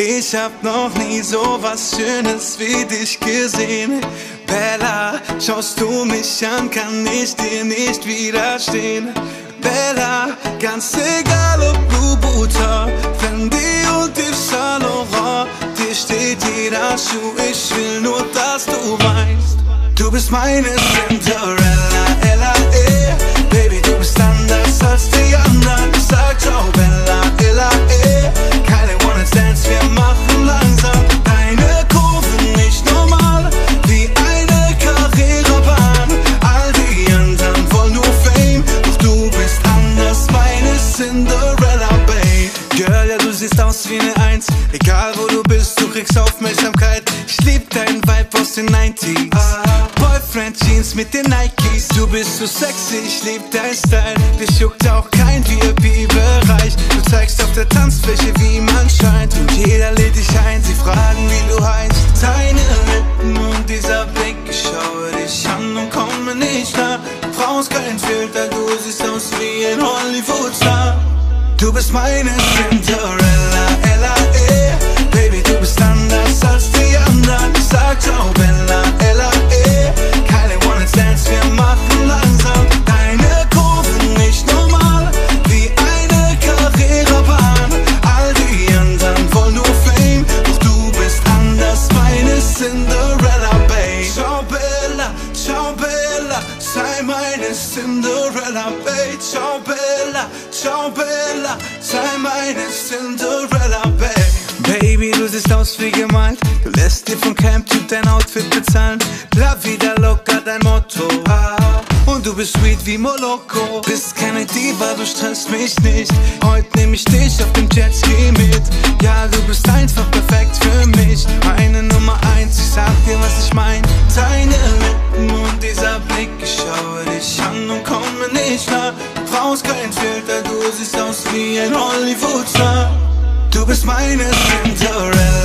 Ich hab noch nie so was Schönes wie dich gesehen. Bella, schaust du mich an, kann ich dir nicht widerstehen. Bella, ganz egal ob Louboutin, Fendi und Yves Saint Laurent, dir steht jeder Schuh, ich will nur, dass du weißt, du bist meine Cinderella, Eins, egal wo du bist, du kriegst Aufmerksamkeit. Ich lieb deinen Vibe aus den 90s. Boyfriend Jeans mit den Nikes, du bist so sexy, ich lieb dein Style. Dich juckt auch kein VIP-Bereich. Du zeigst auf der Tanzfläche, wie man scheint. Und jeder lädt dich ein, sie fragen, wie du heißt. Deine Lippen und dieser Blick, ich schaue dich an und komme nicht nah. Du brauchst keinen Filter, du siehst aus wie ein Hollywood-Star. Du bist meine Cinderella, Cinderella, Babe. Ciao, Bella, ciao, Bella, sei meine Cinderella, Babe. Baby, du siehst aus wie gemalt. Du lässt dir vom Camp-Typ dein Outfit bezahlen. La vida loca, dein Motto. Und du bist sweet wie Moloko. Bist keine Diva, du stresst mich nicht. Heute nehm ich dich auf dem Jetski mit. Ja, du bist einfach perfekt für mich. Meine Nummer eins, ich sag dir, was ich mein. Deine Lippen und dieser Blick, ich schaue nicht. Du brauchst keinen Filter, du siehst aus wie ein Hollywood-Star. Du bist meine Cinderella,